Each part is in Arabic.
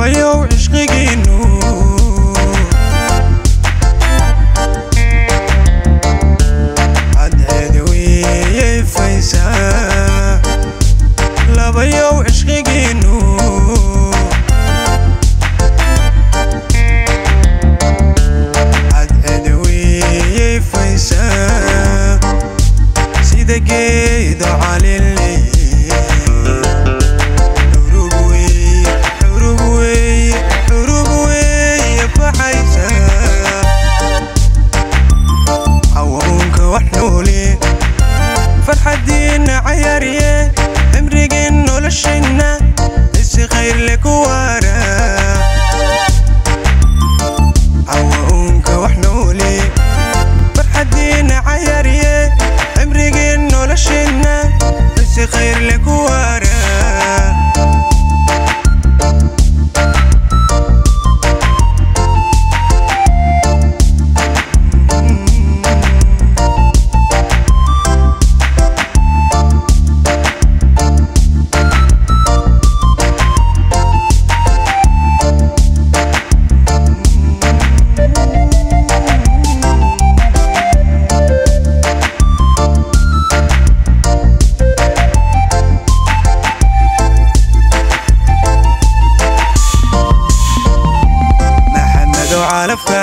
حبايا وعشقي جنون عدهد ويفايسة لبيا وعشقي Aruará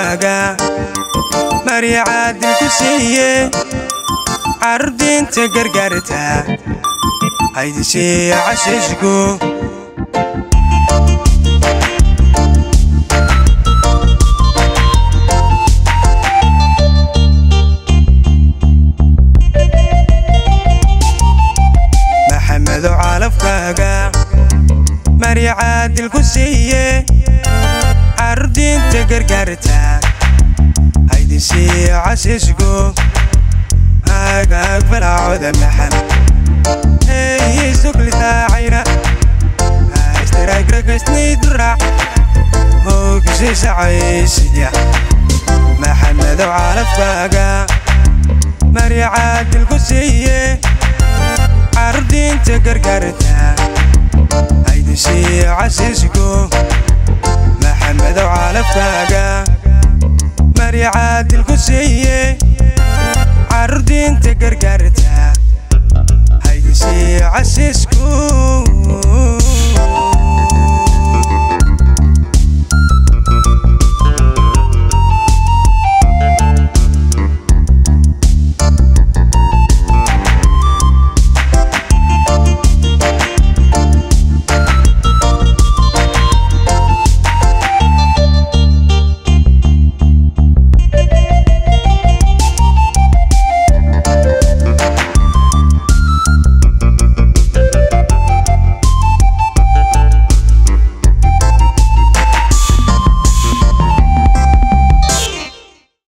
وعالفكاقا مري عادل كسية عردين تقرقرتا هيدي شي عششقو محمد وعالفكاقا مري عادل كسية عردين هيدي سي عسسقو هاقاك بلا عودة محن اي سكل تاعينا اشتراك ركسني درع. هو كسي سعيس يا. محمد وعارف باقا. مري عادل كسية عردين تقرقرتا هيدي سي عسسقو محمد وعلى فاقا مري عادل كسية عردين تقرقرتا هيدي سي عسسكو